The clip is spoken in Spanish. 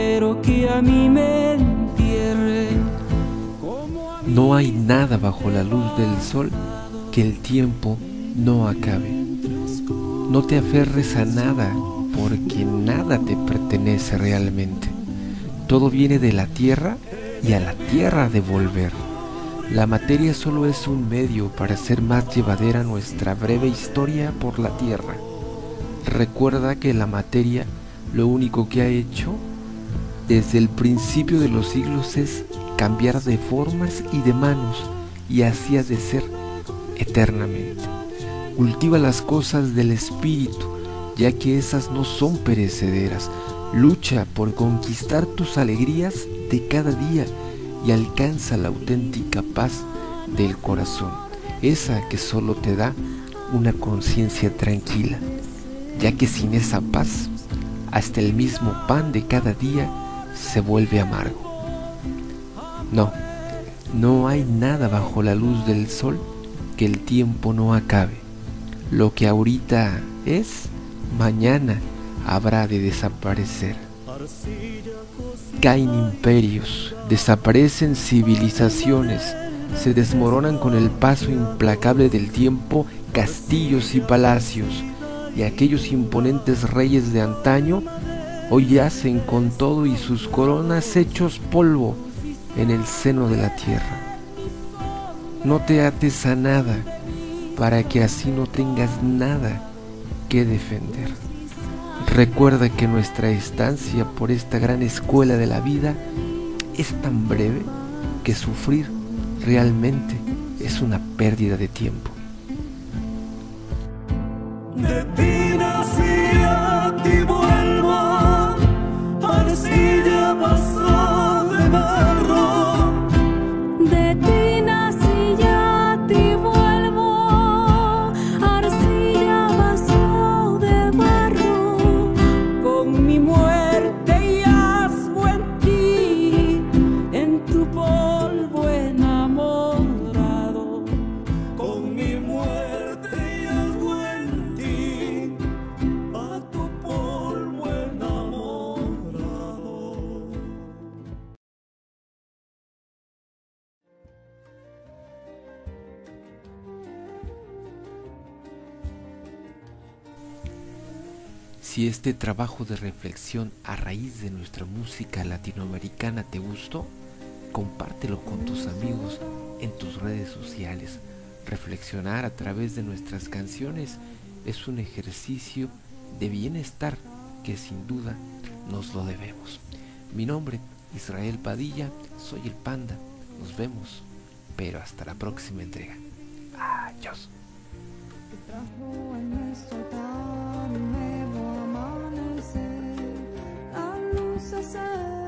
quiero que a mí me entierren. No hay nada bajo la luz del sol que el tiempo no acabe. No te aferres a nada porque nada te pertenece realmente. Todo viene de la tierra y a la tierra de volver. La materia solo es un medio para hacer más llevadera nuestra breve historia por la tierra. Recuerda que la materia lo único que ha hecho desde el principio de los siglos es cambiar de formas y de manos y así ha de ser eternamente. Cultiva las cosas del espíritu, ya que esas no son perecederas. Lucha por conquistar tus alegrías de cada día y alcanza la auténtica paz del corazón, esa que solo te da una conciencia tranquila, ya que sin esa paz, hasta el mismo pan de cada día se vuelve amargo. No, no hay nada bajo la luz del sol que el tiempo no acabe. Lo que ahorita es, mañana habrá de desaparecer. Caen imperios, desaparecen civilizaciones, se desmoronan con el paso implacable del tiempo castillos y palacios, y aquellos imponentes reyes de antaño hoy yacen con todo y sus coronas hechos polvo en el seno de la tierra. No te ates a nada para que así no tengas nada que defender. Recuerda que nuestra estancia por esta gran escuela de la vida es tan breve que sufrir realmente es una pérdida de tiempo. Si este trabajo de reflexión a raíz de nuestra música latinoamericana te gustó, compártelo con tus amigos en tus redes sociales. Reflexionar a través de nuestras canciones es un ejercicio de bienestar que sin duda nos lo debemos. Mi nombre, Israel Padilla, soy el Panda. Nos vemos, pero hasta la próxima entrega. Adiós. so sad.